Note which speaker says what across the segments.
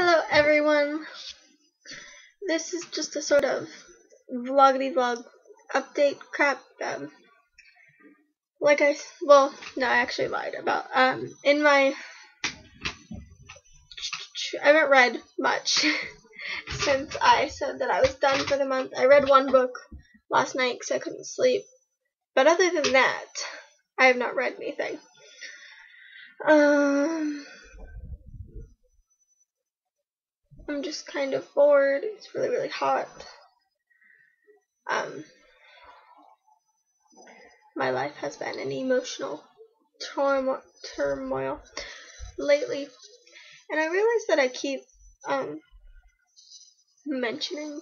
Speaker 1: Hello everyone. This is just a sort of vloggity vlog update crap. Um, like I, well, no, I actually lied about. Um, in my, I haven't read much since I said that I was done for the month. I read one book last night because I couldn't sleep. But other than that, I have not read anything. Um. I'm just kind of bored. It's really, really hot. Um, my life has been an emotional turmoil, lately, and I realize that I keep um, mentioning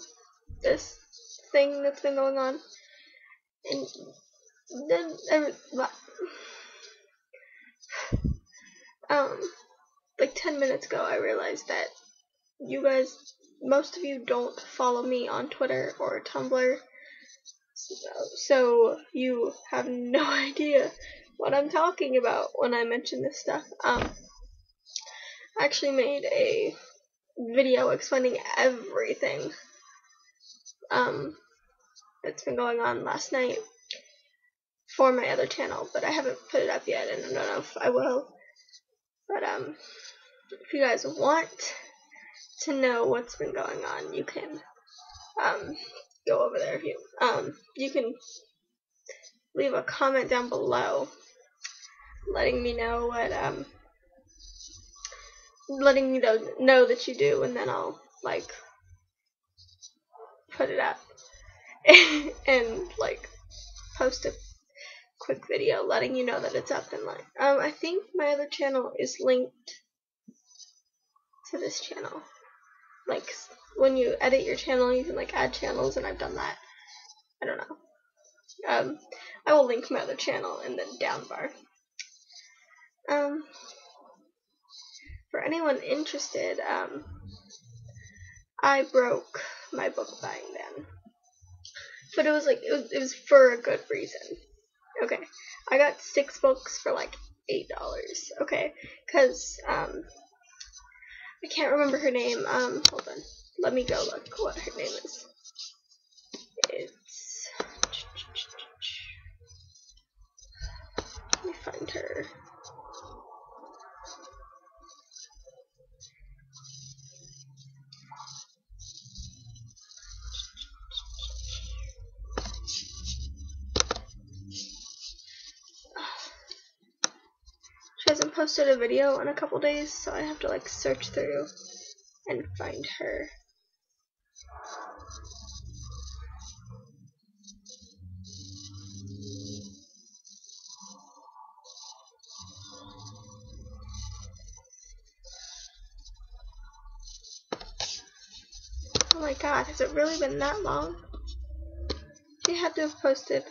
Speaker 1: this thing that's been going on, and then um, like ten minutes ago, I realized that you guys, most of you don't follow me on Twitter or Tumblr, so you have no idea what I'm talking about when I mention this stuff. Um, I actually made a video explaining everything um, that's been going on last night for my other channel, but I haven't put it up yet, and I don't know if I will. But um, if you guys want to know what's been going on, you can um, go over there. If you um, you can leave a comment down below, letting me know what um, letting me know know that you do, and then I'll like put it up and like post a quick video letting you know that it's up and like um I think my other channel is linked to this channel like when you edit your channel, you can like add channels, and I've done that. I don't know. Um, I will link my other channel in the down bar. Um, for anyone interested, um, I broke my book buying ban, but it was like it was, it was for a good reason. Okay, I got six books for like eight dollars. Okay, cause um I can't remember her name. Um, hold on. Let me go look what her name is. It's. Let me find her. Hasn't posted a video in a couple days, so I have to like search through and find her. Oh my god, has it really been that long? She had to have posted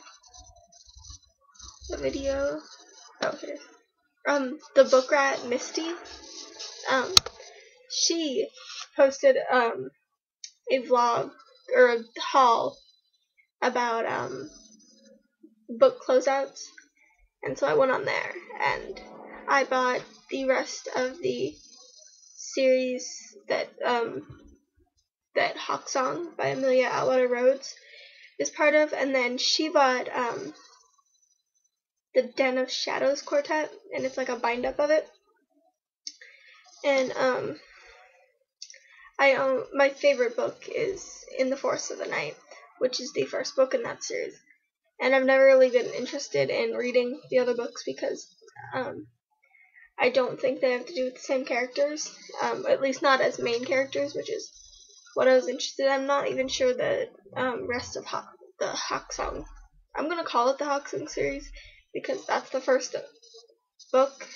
Speaker 1: the video. Oh, here um the book rat Misty, um, she posted um a vlog or a haul about um book closeouts, and so I went on there and I bought the rest of the series that um that Hawk Song by Amelia Atwater Rhodes is part of, and then she bought um the Den of Shadows quartet, and it's like a bind up of it. And um, I um, my favorite book is In the Forest of the Night, which is the first book in that series. And I've never really been interested in reading the other books because um, I don't think they have to do with the same characters, um, at least not as main characters, which is what I was interested in. I'm not even sure the um, rest of Hawk, the Hawk Song. I'm gonna call it the Hawk Song series because that's the first book,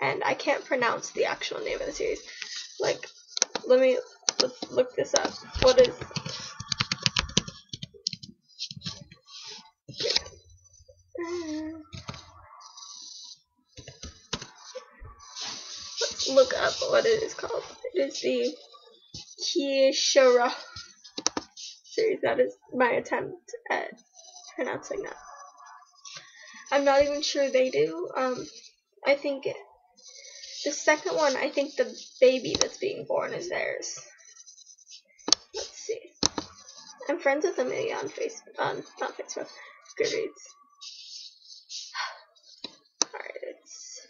Speaker 1: and I can't pronounce the actual name of the series. Like, let me let's look this up. What is Let's look up what it is called. It is the Kiesha'ra series. That is my attempt at pronouncing that. I'm not even sure they do. Um, I think The second one, I think the baby that's being born is theirs. Let's see. I'm friends with Amelia on Facebook, on not Facebook, Goodreads. Alright, it's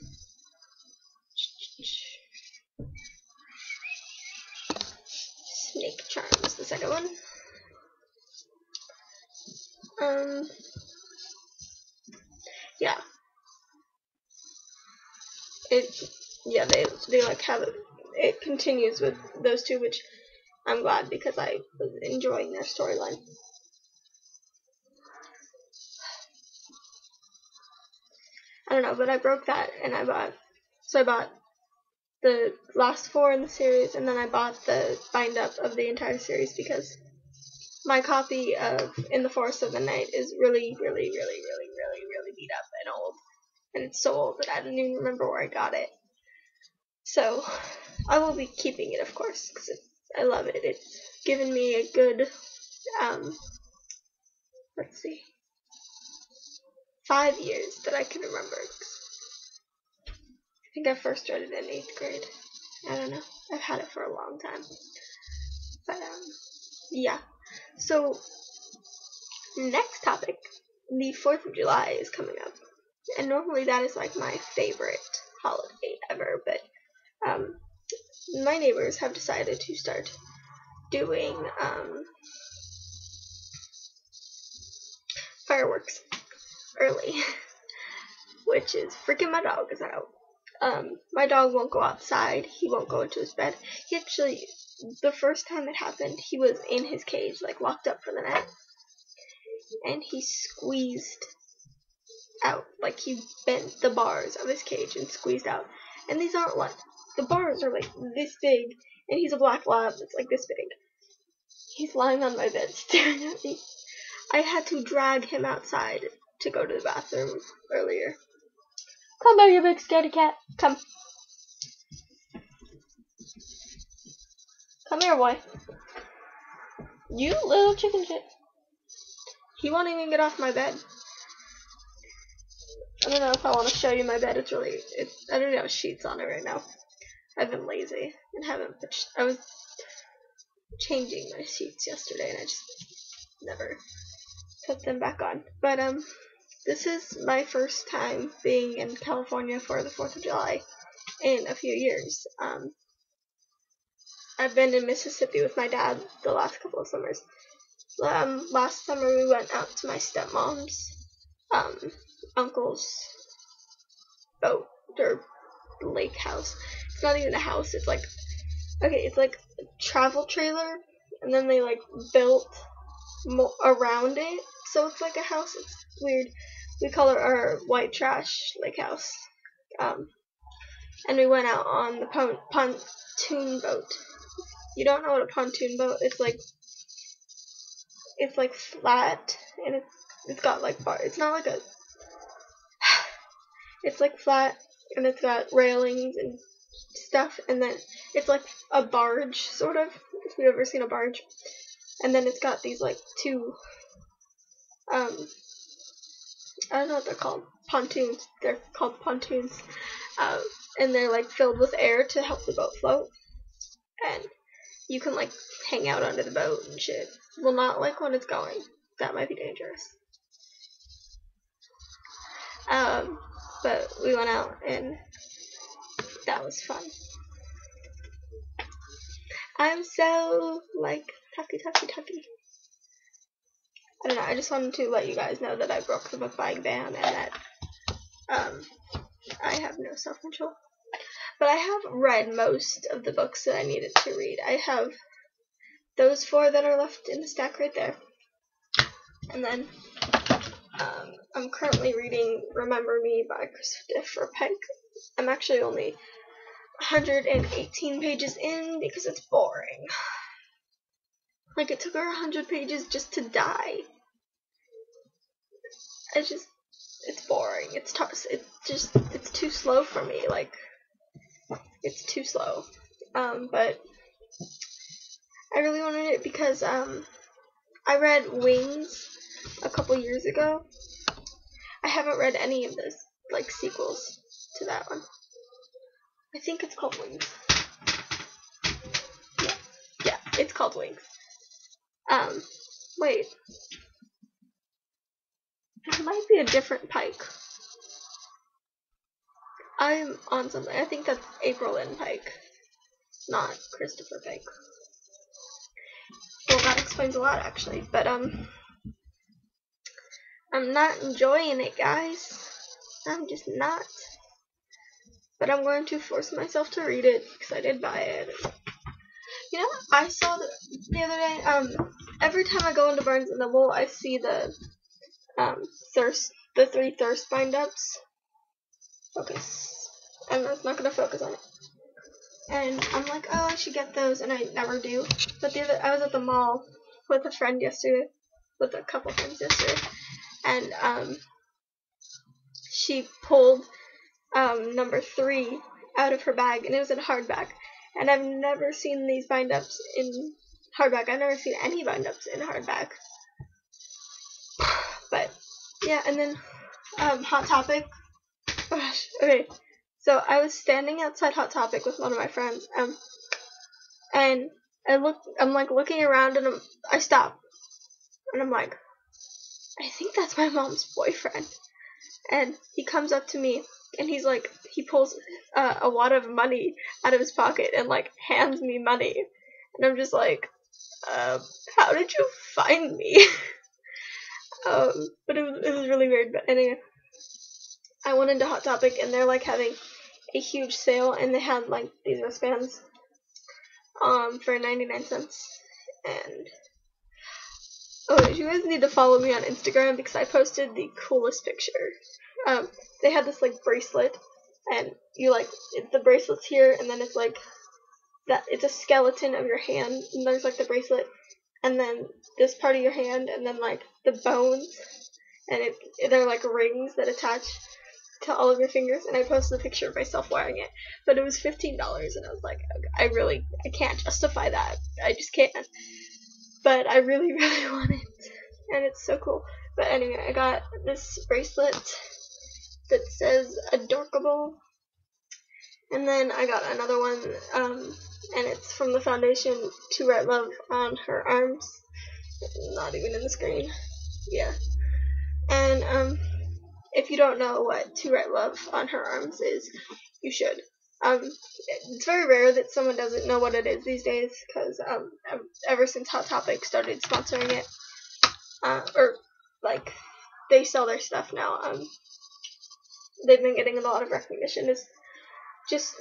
Speaker 1: Snake Charm is the second one. Um, yeah. It, yeah, they, they like have it, it continues with those two, which I'm glad because I was enjoying their storyline. I don't know, but I broke that and I bought, so I bought the last four in the series and then I bought the bind up of the entire series because my copy of In the Forest of the Night is really, really, really, really, really, really beat up and it's so old that I don't even remember where I got it. So, I will be keeping it, of course, because I love it. It's given me a good, um, let's see, five years that I can remember. I think I first read it in eighth grade. I don't know. I've had it for a long time. But, um, yeah. So, next topic. The 4th of July is coming up. And normally that is like my favorite holiday ever, but, um, my neighbors have decided to start doing, um, fireworks early, which is freaking my dog is out. Um, my dog won't go outside. He won't go into his bed. He actually the first time it happened, he was in his cage, like locked up for the night, and he squeezed out, like he bent the bars of his cage and squeezed out. And these aren't like the bars are like this big, and he's a black lab that's like this big. He's lying on my bed staring at me. I had to drag him outside to go to the bathroom earlier. Come here, you big scaredy cat. Come. Come here, boy. You little chicken shit. He won't even get off my bed. I don't know if I want to show you my bed. It's really, it, I don't have sheets on it right now. I've been lazy and haven't I was changing my sheets yesterday and I just never put them back on. But, um, this is my first time being in California for the 4th of July in a few years. Um, I've been in Mississippi with my dad the last couple of summers. Um, last summer we went out to my stepmom's um, uncle's boat or lake house. It's not even a house. It's like okay, it's like a travel trailer, and then they like built mo- around it, so it's like a house. It's weird. We call it our white trash lake house. Um, and we went out on the pon- pontoon boat you don't know what a pontoon boat it's like it's like flat and it's it's got like bar it's not like a it's like flat and it's got railings and stuff and then it's like a barge sort of if you've ever seen a barge and then it's got these like two um I don't know what they're called pontoons they're called pontoons uh, and they're like filled with air to help the boat float and you can like hang out under the boat and shit. Well, not like when it's going. That might be dangerous. Um, but we went out and that was fun. I'm so like tucky tucky tucky. I don't know. I just wanted to let you guys know that I broke the book buying ban and that um I have no self control. But I have read most of the books that I needed to read. I have those four that are left in the stack right there. And then um, I'm currently reading Remember Me by Christopher Pike. I'm actually only 118 pages in because it's boring. Like it took her 100 pages just to die. It's just, it's boring. It's. It's just, it's too slow for me. Like, it's too slow. Um, but I really wanted it because um, I read Wings a couple years ago. I haven't read any of those like sequels to that one. I think it's called Wings. Yeah, yeah, it's called Wings. Um, wait. It might be a different Pike. I'm on something. I think that's Aprilynne Pike, not Christopher Pike. Well, that explains a lot, actually. But, um, I'm not enjoying it, guys. I'm just not. But I'm going to force myself to read it because I did buy it. You know, I saw the, the other day, um, every time I go into Barnes & Noble, I see the, um, thirst, the three thirst bind-ups. Focus. And it's not going to focus on it. And I'm like, oh, I should get those, and I never do. But the other, I was at the mall with a friend yesterday, with a couple friends yesterday, and um, she pulled um, number three out of her bag, and it was in hardback. And I've never seen these bind ups in hardback. I've never seen any bind ups in hardback. But yeah, and then um, Hot Topic. Gosh, okay. So I was standing outside Hot Topic with one of my friends, um, and I look, I'm like looking around, and I'm, I stop, and I'm like, I think that's my mom's boyfriend. And he comes up to me and he's like, he pulls uh, a wad of money out of his pocket and like hands me money. And I'm just like, uh, how did you find me? um, but it was, it was really weird. But anyway, I went into Hot Topic and they're like having a huge sale and they had like these wristbands um, for 99 cents. And Oh, you guys need to follow me on Instagram because I posted the coolest picture. Um, they had this like bracelet, and you like the bracelet's here, and then it's like that. It's a skeleton of your hand, and there's like the bracelet, and then this part of your hand, and then like the bones, and it they're like rings that attach to all of your fingers. And I posted a picture of myself wearing it, but it was fifteen dollars, and I was like, I really I can't justify that. I just can't but I really, really want it, and it's so cool. But anyway, I got this bracelet that says Adorkable, and then I got another one, um, and it's from the foundation To Write Love on her arms. Not even in the screen. Yeah. And um, if you don't know what To Write Love on her arms is, you should. Um, it's very rare that someone doesn't know what it is these days because um, ever since Hot Topic started sponsoring it, uh, or like they sell their stuff now, um, they've been getting a lot of recognition. Is just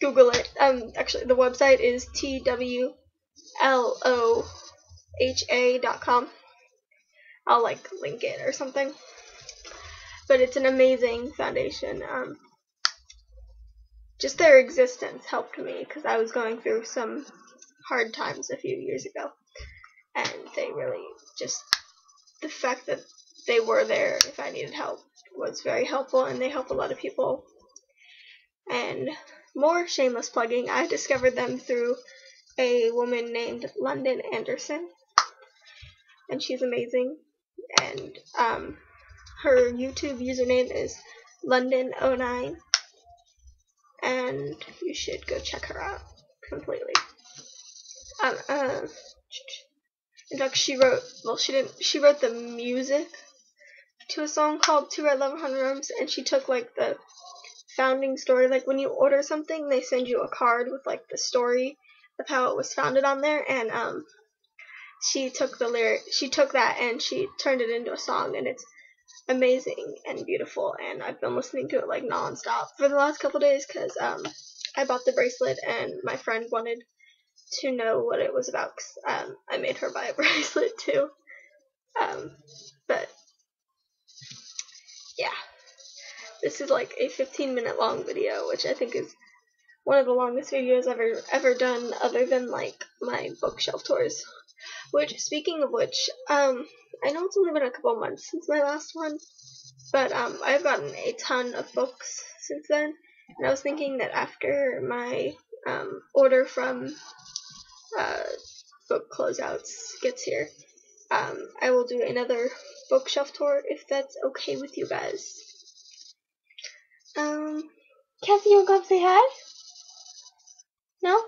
Speaker 1: Google it. Um, actually, the website is t w l o h a dot com. I'll like link it or something. But it's an amazing foundation. Um, just their existence helped me because I was going through some hard times a few years ago. And they really just, the fact that they were there if I needed help was very helpful, and they help a lot of people. And more shameless plugging, I discovered them through a woman named London Anderson, and she's amazing. And um, her YouTube username is London09 and you should go check her out completely. Um, uh, in fact, she wrote, well, she didn't, she wrote the music to a song called To Write Love on her arms, and she took, like, the founding story, like, when you order something, they send you a card with, like, the story of how it was founded on there, and, um, she took the lyric, she took that and she turned it into a song, and it's amazing and beautiful, and I've been listening to it like nonstop for the last couple days because um, I bought the bracelet and my friend wanted to know what it was about. Cause, um, I made her buy a bracelet too. Um, but yeah, this is like a 15 minute long video, which I think is one of the longest videos ever ever done, other than like my bookshelf tours. Which, speaking of which, um, I know it's only been a couple months since my last one, but um, I've gotten a ton of books since then, and I was thinking that after my um, order from uh, book closeouts gets here, um, I will do another bookshelf tour if that's okay with you guys. Um, Cassie, you come say hi? No?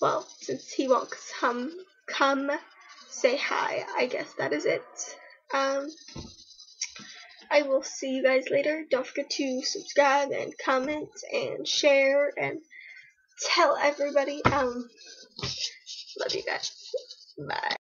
Speaker 1: Well, since he won't come, come say hi, I guess that is it. Um, I will see you guys later. Don't forget to subscribe and comment and share and tell everybody. Um, love you guys. Bye.